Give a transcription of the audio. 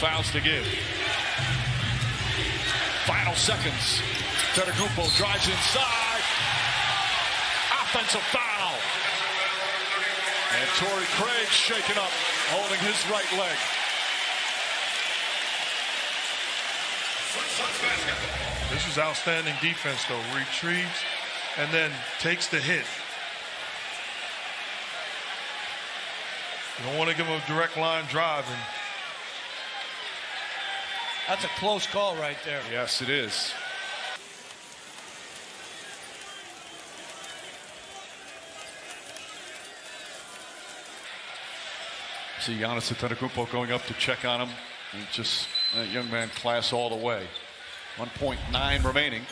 fouls to give. Final seconds. Antetokounmpo drives inside. Offensive foul. And Torrey Craig shaken up, holding his right leg. This is outstanding defense, though. Retrieves and then takes the hit. You don't want to give him a direct line drive. And That's a close call right there. Yes, it is. See Giannis Antetokounmpo going up to check on him. Just that young man class all the way. 1.9 remaining.